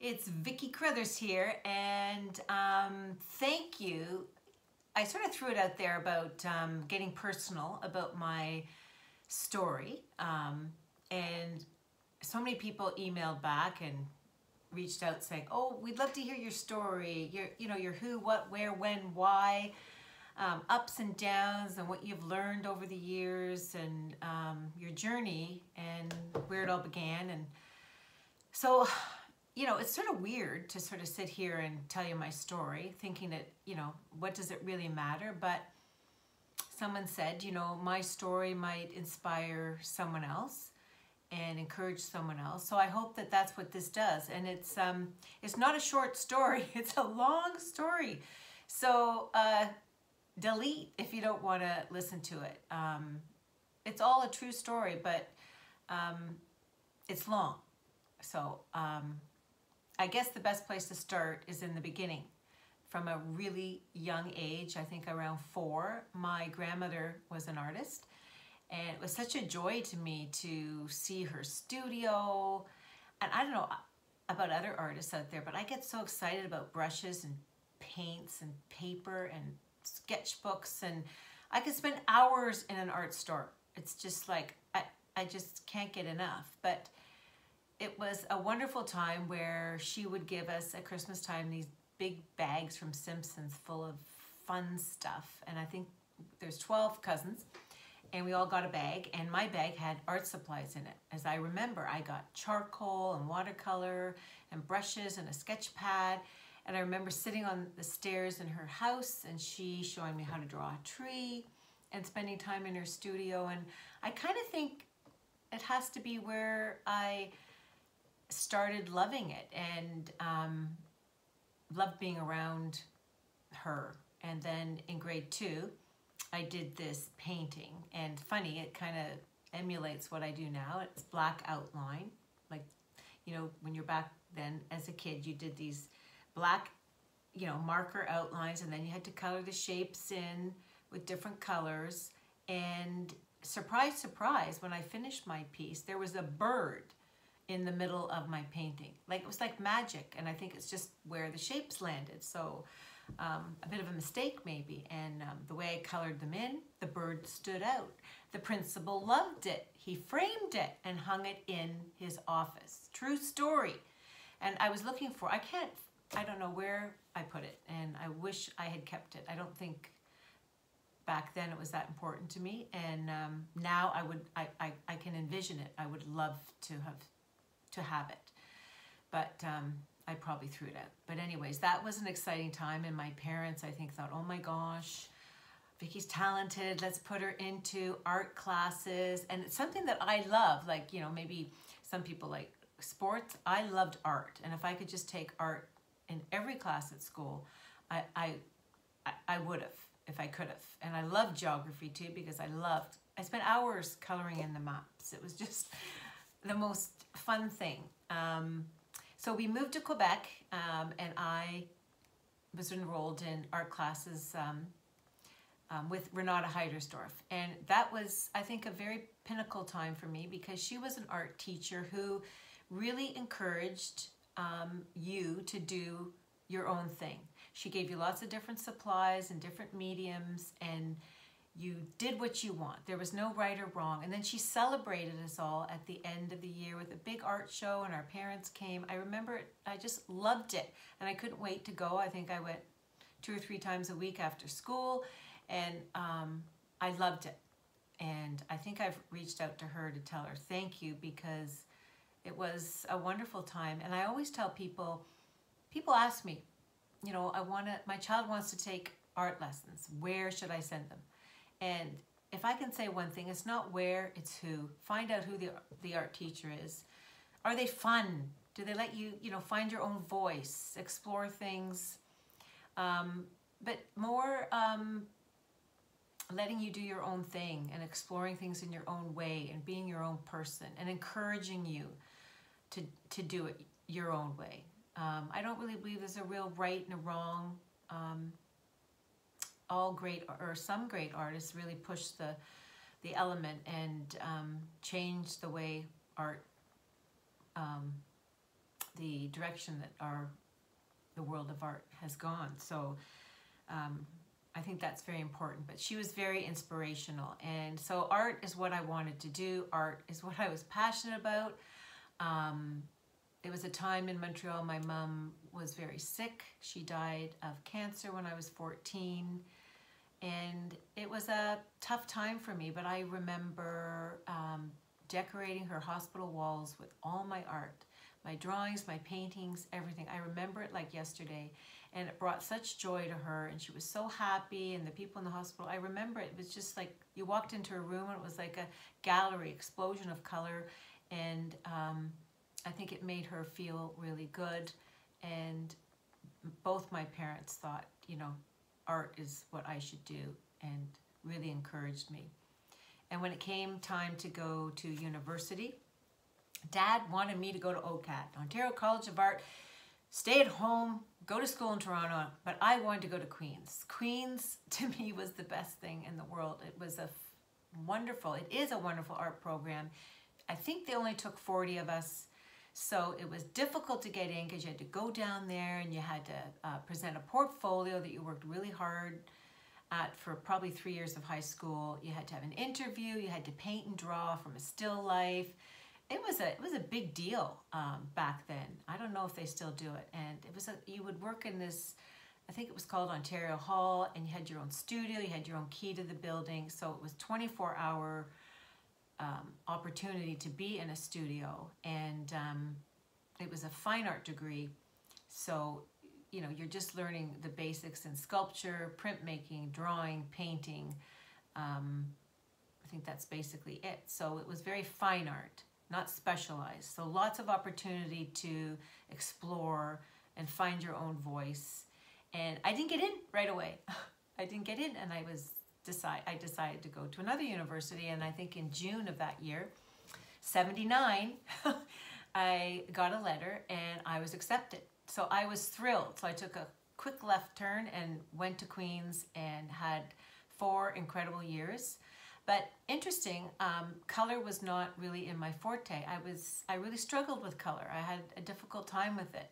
It's Vicki Carruthers here, and um, thank you. I sort of threw it out there about um, getting personal about my story, um, and so many people emailed back and reached out saying, "Oh, we'd love to hear your story. Your, you know, your who, what, where, when, why." Um, ups and downs and what you've learned over the years and um, your journey and where it all began and so you know, it's sort of weird to sort of sit here and tell you my story, thinking that, you know, what does it really matter? But someone said, you know, my story might inspire someone else and encourage someone else. So I hope that that's what this does. And it's um, it's not a short story; it's a long story. So uh, delete if you don't want to listen to it. Um, it's all a true story, but um, it's long. So um, I guess the best place to start is in the beginning. From a really young age, I think around four, my grandmother was an artist. And it was such a joy to me to see her studio. And I don't know uh, about other artists out there, but I get so excited about brushes and paints and paper and sketchbooks. And I could spend hours in an art store. It's just like, I, I just can't get enough. But it was a wonderful time where she would give us at Christmas time these big bags from Simpsons full of fun stuff. And I think there's 12 cousins and we all got a bag and my bag had art supplies in it. As I remember, I got charcoal and watercolor and brushes and a sketch pad. And I remember sitting on the stairs in her house and she showing me how to draw a tree and spending time in her studio. And I kind of think it has to be where I started loving it and um, loved being around her. And then in grade two, I did this painting. And funny, it kind of emulates what I do now. It's black outline. Like, you know, when you're back then as a kid, you did these black, you know, marker outlines and then you had to color the shapes in with different colors. And surprise, surprise, when I finished my piece, there was a bird in the middle of my painting. Like it was like magic and I think it's just where the shapes landed. So um, a bit of a mistake maybe. And um, the way I colored them in, the bird stood out. The principal loved it. He framed it and hung it in his office. True story. And I was looking for, I can't, I don't know where I put it and I wish I had kept it. I don't think back then it was that important to me and um, now I would I, I, I can envision it I would love to have to have it. But um, I probably threw it out. But anyways, that was an exciting time. And my parents, I think, thought, oh my gosh, Vicki's talented. Let's put her into art classes. And it's something that I love. Like, you know, maybe some people like sports. I loved art. And if I could just take art in every class at school, I, I, I would have if I could have. And I loved geography too because I loved, I spent hours coloring in the maps. It was just the most fun thing. Um, so we moved to Quebec um, and I was enrolled in art classes um, um, with Renata Heidersdorf. And that was, I think, a very pinnacle time for me because she was an art teacher who really encouraged um, you to do your own thing. She gave you lots of different supplies and different mediums and you did what you want. There was no right or wrong. And then she celebrated us all at the end of the year with a big art show and our parents came. I remember it, I just loved it and I couldn't wait to go. I think I went two or three times a week after school and um, I loved it. And I think I've reached out to her to tell her thank you because it was a wonderful time. And I always tell people, people ask me, you know, I want to, my child wants to take art lessons. Where should I send them? And if I can say one thing, it's not where, it's who. Find out who the, the art teacher is. Are they fun? Do they let you, you know, find your own voice, explore things? Um, but more um, letting you do your own thing and exploring things in your own way and being your own person and encouraging you to, to do it your own way. Um, I don't really believe there's a real right and a wrong. All great or some great artists really push the the element and um, change the way art um, the direction that our the world of art has gone. So um, I think that's very important. But she was very inspirational, and so art is what I wanted to do. Art is what I was passionate about. Um, it was a time in Montreal. My mom was very sick. She died of cancer when I was 14 and it was a tough time for me but i remember um, decorating her hospital walls with all my art my drawings my paintings everything. I remember it like yesterday and it brought such joy to her and she was so happy and the people in the hospital i remember it, was just like you walked into a room and it was like a gallery explosion of color and um, i think it made her feel really good and both my parents thought you know art is what I should do and really encouraged me. And when it came time to go to university, Dad wanted me to go to OCAD, Ontario College of Art, stay at home, go to school in Toronto, but I wanted to go to Queen's. Queen's to me was the best thing in the world. It was a wonderful, it is a wonderful art program. I think they only took 40 of us so it was difficult to get in because you had to go down there and you had to uh, present a portfolio that you worked really hard at for probably three years of high school. You had to have an interview. You had to paint and draw from a still life. It was a it was a big deal um, back then. I don't know if they still do it. And it was a you would work in this. I think it was called Ontario Hall, and you had your own studio. You had your own key to the building, so it was 24 hour um, opportunity to be in a studio. And um, it was a fine art degree. So you know you're just learning the basics in sculpture printmaking drawing painting. Um, i think that's basically it. So it was very fine art not specialized. So lots of opportunity to explore and find your own voice. And i didn't get in right away. I didn't get in and i was decide, I decided to go to another university. And I think in June of that year, 79, I got a letter and I was accepted. So I was thrilled. So I took a quick left turn and went to Queen's and had four incredible years. But interesting, um, color was not really in my forte. I was I really struggled with color. I had a difficult time with it,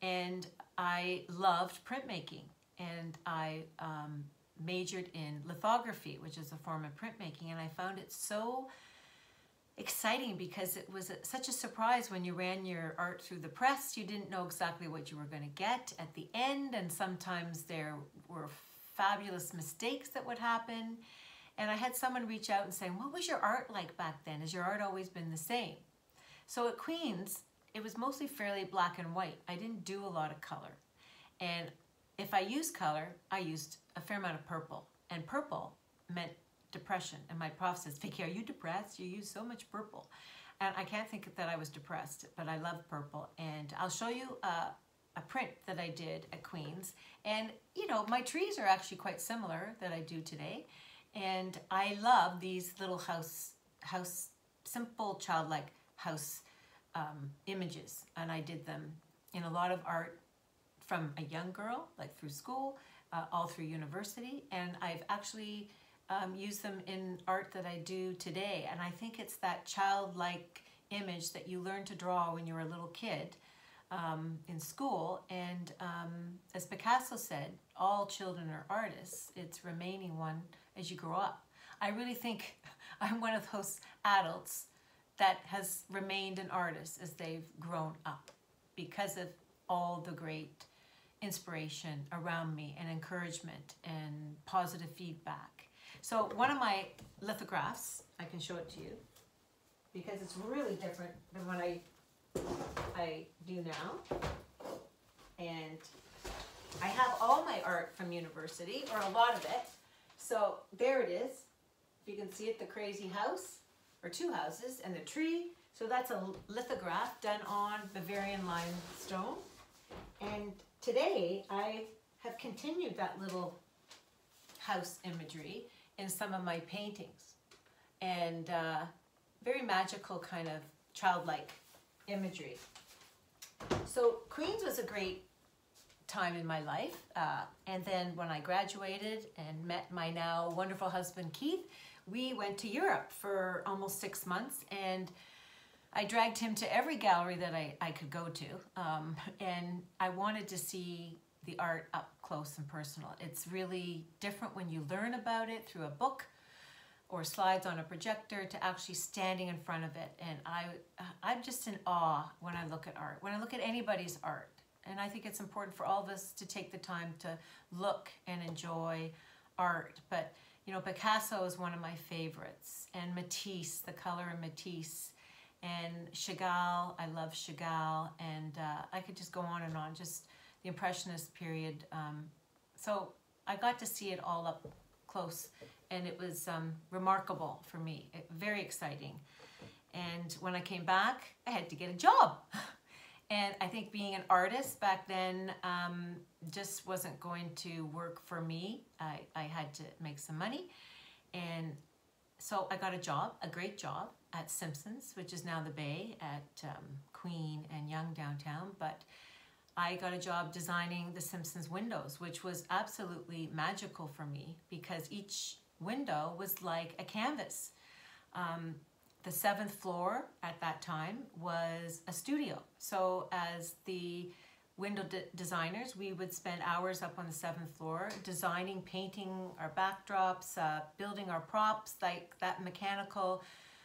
and I loved printmaking. And I um, majored in lithography, which is a form of printmaking, and I found it so exciting because it was such a surprise when you ran your art through the press. You didn't know exactly what you were going to get at the end, and sometimes there were fabulous mistakes that would happen. And I had someone reach out and say, What was your art like back then? Has your art always been the same? So at Queen's, it was mostly fairly black and white. I didn't do a lot of color. And if I used color, I used a fair amount of purple. And purple meant depression. And my prof says, Vicki, are you depressed? You use so much purple. And I can't think that I was depressed, but I love purple. And I'll show you uh, a print that I did at Queen's. And, you know, my trees are actually quite similar that I do today. And I love these little house, house, simple childlike house um, images. And I did them in a lot of art from a young girl, like through school, uh, all through university, and I've actually um, used them in art that I do today. And I think it's that childlike image that you learn to draw when you're a little kid um, in school. And um, as Picasso said, all children are artists. It's remaining one as you grow up. I really think I'm one of those adults that has remained an artist as they've grown up because of all the great inspiration around me and encouragement and positive feedback. So one of my lithographs, I can show it to you because it's really different than what I I do now. And I have all my art from university, or a lot of it. So there it is. If you can see it, the crazy house, or two houses, and the tree. So that's a lithograph done on Bavarian limestone. And today I have continued that little house imagery in some of my paintings and uh, very magical kind of childlike imagery. So Queens was a great time in my life uh, and then when I graduated and met my now wonderful husband Keith we went to Europe for almost six months and I dragged him to every gallery that I, I could go to. Um, and I wanted to see the art up close and personal. It's really different when you learn about it through a book or slides on a projector to actually standing in front of it. And I, I'm just in awe when I look at art, when I look at anybody's art. And I think it's important for all of us to take the time to look and enjoy art. But, you know, Picasso is one of my favorites. And Matisse, the color in Matisse. And Chagall, I love Chagall. And uh, I could just go on and on, just the Impressionist period. Um, so I got to see it all up close and it was um, remarkable for me, it, very exciting. And when I came back, I had to get a job. and I think being an artist back then um, just wasn't going to work for me. I, I had to make some money. And so I got a job, a great job at Simpsons, which is now the Bay at um, Queen and Yonge downtown. But I got a job designing the Simpsons windows, which was absolutely magical for me because each window was like a canvas. Um, the seventh floor at that time was a studio. So as the window de designers, we would spend hours up on the seventh floor designing, painting our backdrops, uh, building our props, like that mechanical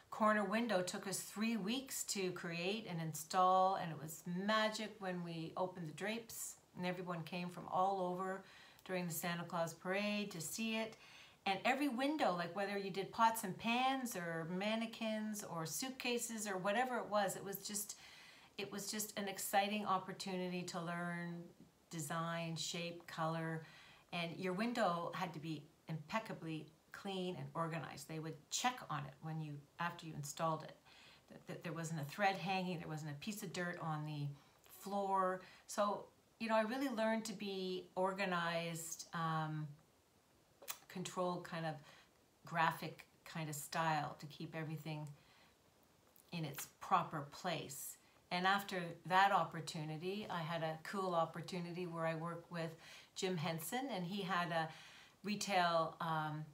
corner window took us three weeks to create and install and it was magic when we opened the drapes and everyone came from all over during the Santa Claus parade to see it. And every window, like whether you did pots and pans or mannequins or suitcases or whatever it was, it was just, it was just an exciting opportunity to learn design, shape, color, and your window had to be impeccably clean and organized. They would check on it when you, after you installed it, that, that there wasn't a thread hanging, there wasn't a piece of dirt on the floor. So, you know, I really learned to be organized, um, controlled kind of graphic kind of style to keep everything in its proper place. And after that opportunity, I had a cool opportunity where I worked with Jim Henson, and he had a retail um,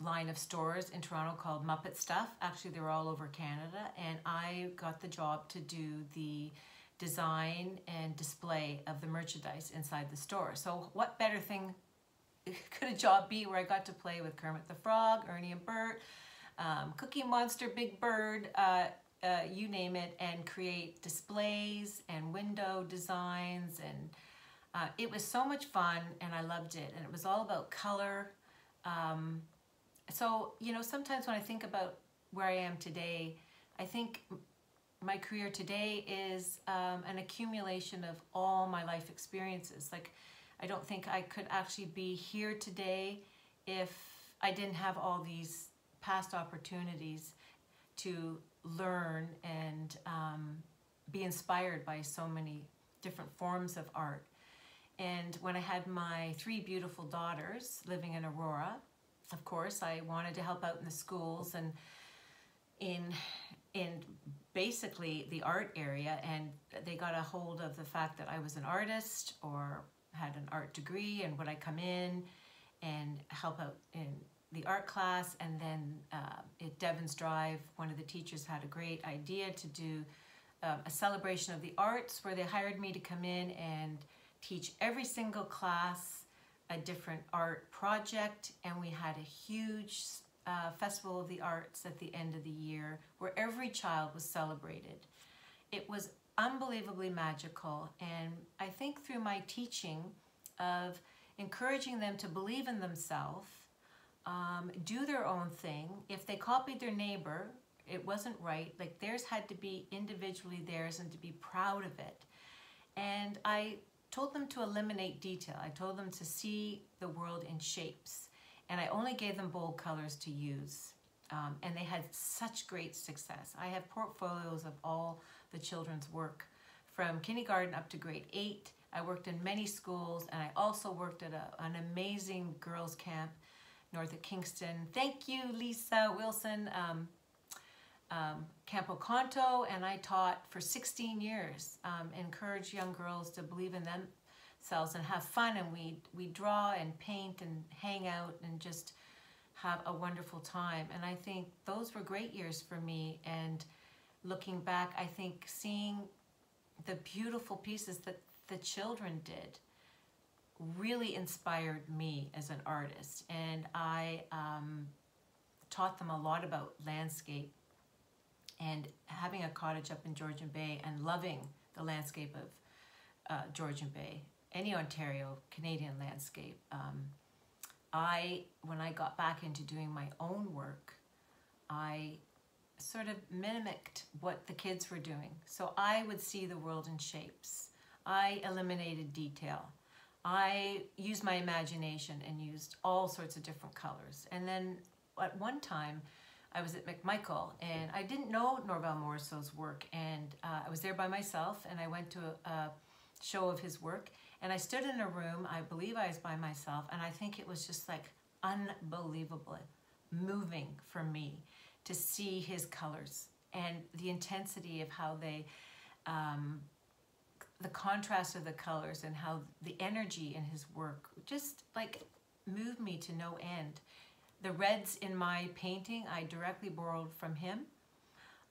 line of stores in Toronto called Muppet Stuff. Actually, they were all over Canada, and I got the job to do the design and display of the merchandise inside the store. So, what better thing could a job be where I got to play with Kermit the Frog, Ernie and Bert, um, Cookie Monster, Big Bird, uh, uh, you name it, and create displays and window designs. And uh, it was so much fun and I loved it. And it was all about color. Um, so, you know, sometimes when I think about where I am today, I think my career today is um, an accumulation of all my life experiences. Like, I don't think I could actually be here today if I didn't have all these past opportunities to learn and um, be inspired by so many different forms of art. And when I had my three beautiful daughters living in Aurora, of course, I wanted to help out in the schools and in in basically the art area and they got a hold of the fact that I was an artist or had an art degree and would I come in and help out in the art class. And then uh, at Devins Drive one of the teachers had a great idea to do um, a celebration of the arts where they hired me to come in and teach every single class a different art project and we had a huge uh, Festival of the Arts at the end of the year where every child was celebrated. It was unbelievably magical. And I think through my teaching of encouraging them to believe in themselves, um, do their own thing. If they copied their neighbor, it wasn't right. Like theirs had to be individually theirs and to be proud of it. And I told them to eliminate detail. I told them to see the world in shapes. And I only gave them bold colors to use. Um, and they had such great success. I have portfolios of all the children's work from kindergarten up to grade eight. I worked in many schools and I also worked at a, an amazing girls camp north of Kingston. Thank you, Lisa Wilson, um, um, Camp Oconto, and I taught for 16 years, um, encourage young girls to believe in themselves and have fun, and we, we draw and paint and hang out and just have a wonderful time. And I think those were great years for me, and looking back, I think seeing the beautiful pieces that the children did really inspired me as an artist. And I um, taught them a lot about landscape and having a cottage up in Georgian Bay and loving the landscape of uh, Georgian Bay, any Ontario Canadian landscape. Um, I, when I got back into doing my own work, I sort of mimicked what the kids were doing. So I would see the world in shapes. I eliminated detail. I used my imagination and used all sorts of different colors. And then at one time, I was at McMichael and I didn't know Norval Morrisseau's work and uh, I was there by myself and I went to a, a, show of his work and I stood in a room, I believe I was by myself and I think it was just like unbelievably moving for me to see his colors and the intensity of how they, um, the contrast of the colors and how the energy in his work just like moved me to no end. The reds in my painting, I directly borrowed from him.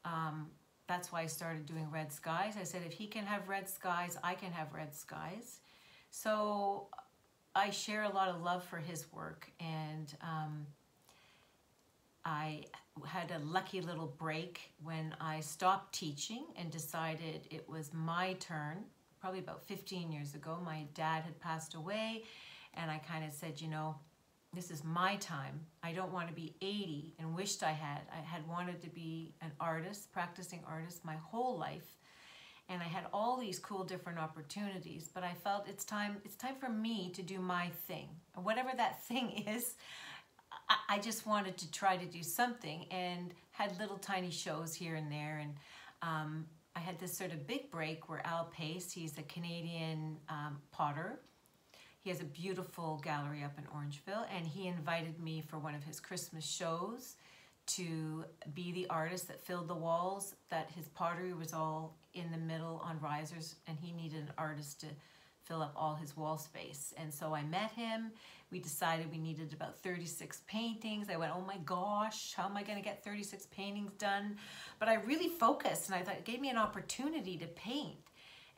Um, that's why I started doing red skies. I said, if he can have red skies, I can have red skies. So I share a lot of love for his work and um, I had a lucky little break when I stopped teaching and decided it was my turn, probably about 15 years ago. My dad had passed away and I kind of said, you know, this is my time. I don't want to be 80 and wished I had. I had wanted to be an artist, practicing artist my whole life. And I had all these cool different opportunities, but I felt it's time it's time for me to do my thing. Whatever that thing is, I, just wanted to try to do something and had little tiny shows here and there and um, I had this sort of big break where Al Pace, he's a Canadian um, potter, he has a beautiful gallery up in Orangeville, and he invited me for one of his Christmas shows to be the artist that filled the walls. That his pottery was all in the middle on risers, and he needed an artist to fill up all his wall space. And so I met him. We decided we needed about 36 paintings. I went, oh my gosh, how am I going to get 36 paintings done? But I really focused, and I thought it gave me an opportunity to paint.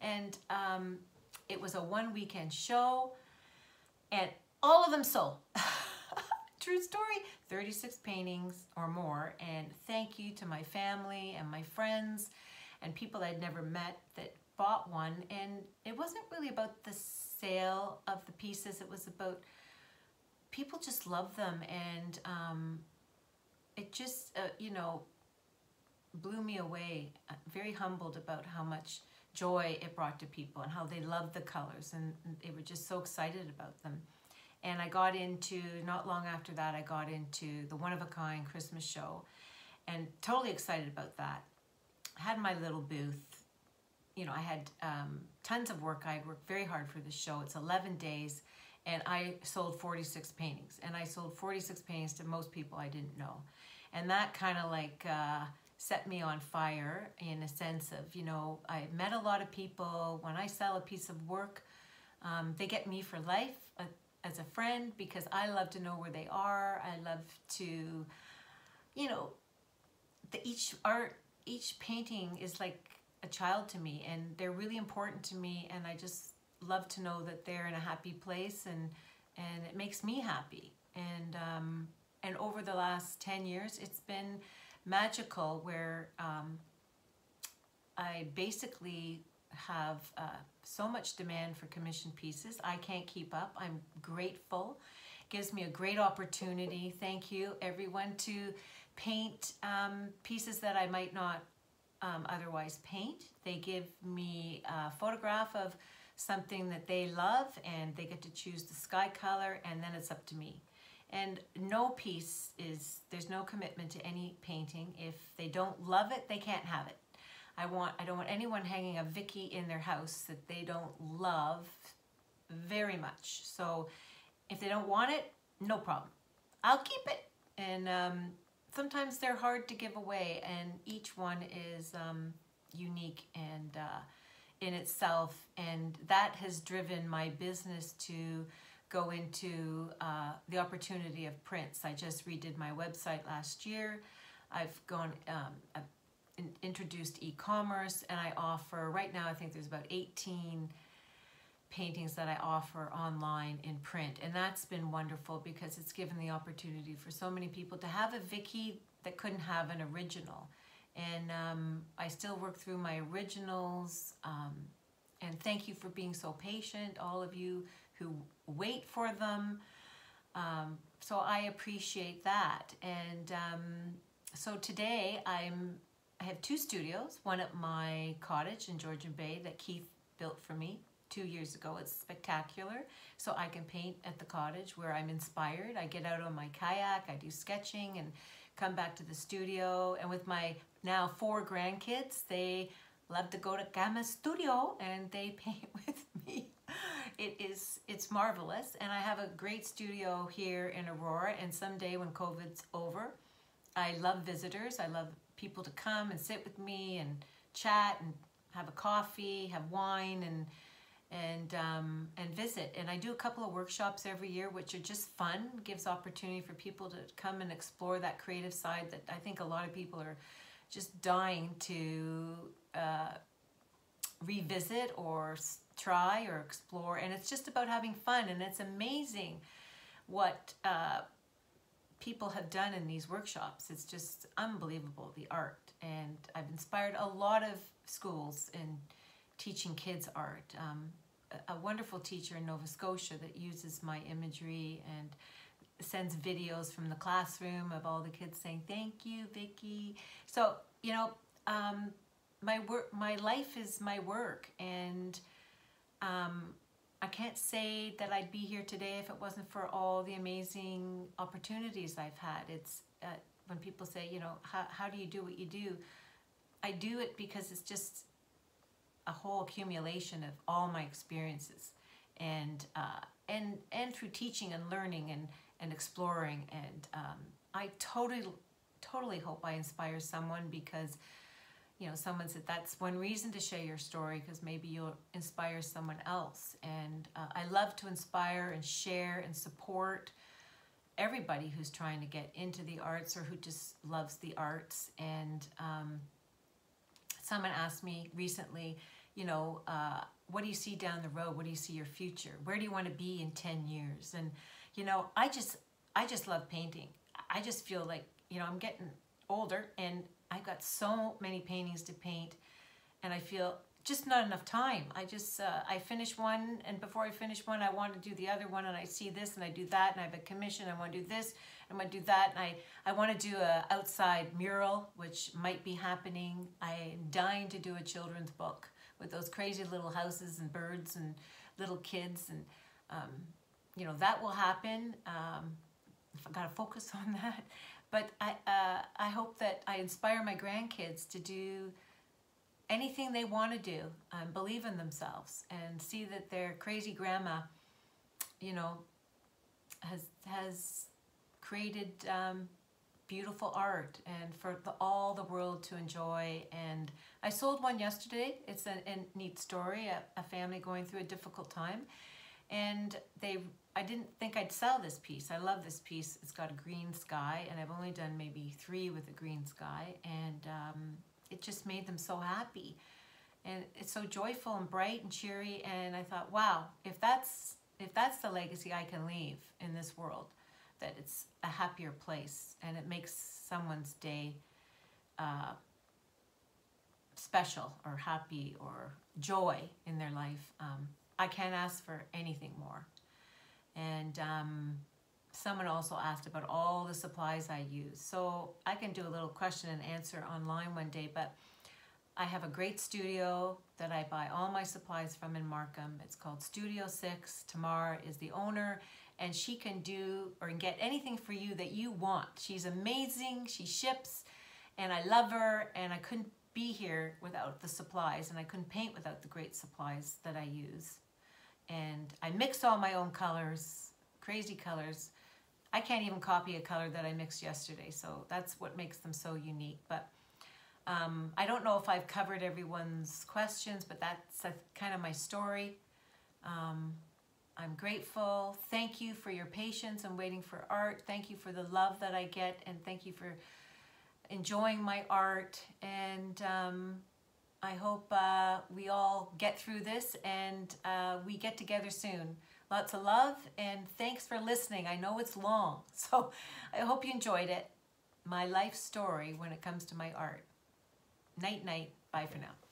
And um, it was a one weekend show and all of them sold. True story, 36 paintings or more. And thank you to my family and my friends and people I'd never met that bought one. And it wasn't really about the sale of the pieces, it was about people just love them. And um, it just, uh, you know, blew me away. Very humbled about how much joy it brought to people and how they loved the colors and they were just so excited about them. And I got into, not long after that, I got into the One of a Kind Christmas show and totally excited about that. I had my little booth. You know, I had um, tons of work. I worked very hard for this show. It's 11 days and I sold 46 paintings. And I sold 46 paintings to most people I didn't know. And that kind of like, uh, set me on fire in a sense of, you know, I met a lot of people. When I sell a piece of work, um, they get me for life uh, as a friend because I love to know where they are. I love to, you know, the, each art, each painting is like a child to me and they're really important to me and I just love to know that they're in a happy place and and it makes me happy. And um, and over the last 10 years, it's been magical where um, I basically have uh, so much demand for commission pieces. I can't keep up. I'm grateful. Gives me a great opportunity. Thank you, everyone, to paint um, pieces that I might not um, otherwise paint. They give me a photograph of something that they love and they get to choose the sky color and then it's up to me. And no piece is, there's no commitment to any painting. If they don't love it, they can't have it. I want, I don't want anyone hanging a Vicki in their house that they don't love very much. So if they don't want it, no problem. I'll keep it. And um, sometimes they're hard to give away and each one is um, unique and uh, in itself. And that has driven my business to go into uh, the opportunity of prints. I just redid my website last year. I've gone, um, I've in, introduced e-commerce and I offer, right now I think there's about 18 paintings that I offer online in print. And that's been wonderful because it's given the opportunity for so many people to have a Vicki that couldn't have an original. And um, I still work through my originals. Um, and thank you for being so patient, all of you who wait for them. Um, so I appreciate that. And um, so today I'm I have two studios, one at my cottage in Georgian Bay that Keith built for me two years ago. It's spectacular. So I can paint at the cottage where I'm inspired. I get out on my kayak, I do sketching and come back to the studio. And with my now four grandkids, they love to go to Gamma Studio and they paint with. It is, it's marvelous. And I have a great studio here in Aurora and someday when COVID's over, I love visitors. I love people to come and sit with me and chat and have a coffee, have wine and and um, and visit. And I do a couple of workshops every year, which are just fun. Gives opportunity for people to come and explore that creative side that I think a lot of people are just dying to uh, revisit or try or explore. And it's just about having fun. And it's amazing what uh, people have done in these workshops. It's just unbelievable, the art. And I've inspired a lot of schools in teaching kids art. Um, a, wonderful teacher in Nova Scotia that uses my imagery and sends videos from the classroom of all the kids saying, thank you, Vicki. So, you know, um, my work, my life is my work and um, I can't say that I'd be here today if it wasn't for all the amazing opportunities I've had. It's uh, when people say, you know, how, how do you do what you do? I do it because it's just a whole accumulation of all my experiences and uh, and and through teaching and learning and and exploring and um, I totally totally hope I inspire someone because you know someone said that's one reason to share your story because maybe you'll inspire someone else and uh, I love to inspire and share and support everybody who's trying to get into the arts or who just loves the arts and um, someone asked me recently you know, uh, what do you see down the road? What do you see your future? Where do you want to be in 10 years? And, you know, I just, I just love painting. I just feel like, you know, I'm getting older and I've got so many paintings to paint and I feel just not enough time. I just, uh, I finish one and before I finish one, I want to do the other one and I see this and I do that and I have a commission, I want to do this, I want to do that and I, I want to do a outside mural, which might be happening. I'm dying to do a children's book with those crazy little houses and birds and little kids and um, you know that will happen um, I've got to focus on that but I, uh, I hope that I inspire my grandkids to do anything they want to do and believe in themselves and see that their crazy grandma you know has has created um, beautiful art and for the, all the world to enjoy. And I sold one yesterday. It's a, a neat story, a, a, family going through a difficult time. And they, I didn't think I'd sell this piece. I love this piece. It's got a green sky and I've only done maybe three with a green sky. And um, it just made them so happy. And it's so joyful and bright and cheery. And I thought, wow, if that's, if that's the legacy I can leave in this world, that it's a happier place and it makes someone's day uh, special or happy or joy in their life. Um, I can't ask for anything more. And um, someone also asked about all the supplies I use. So I can do a little question and answer online one day, but I have a great studio that I buy all my supplies from in Markham. It's called Studio 6. Tamar is the owner and she can do or get anything for you that you want. She's amazing. She ships and I love her and I couldn't be here without the supplies and I couldn't paint without the great supplies that I use. And I mix all my own colors, crazy colors. I can't even copy a color that I mixed yesterday, so that's what makes them so unique. But um, I don't know if I've covered everyone's questions, but that's a, kind of my story. Um, I'm grateful. Thank you for your patience and waiting for art. Thank you for the love that I get and thank you for enjoying my art, and um, I hope uh, we all get through this and uh, we get together soon. Lots of love and thanks for listening. I know it's long, so I hope you enjoyed it. My life story when it comes to my art. Night, night. Bye for now.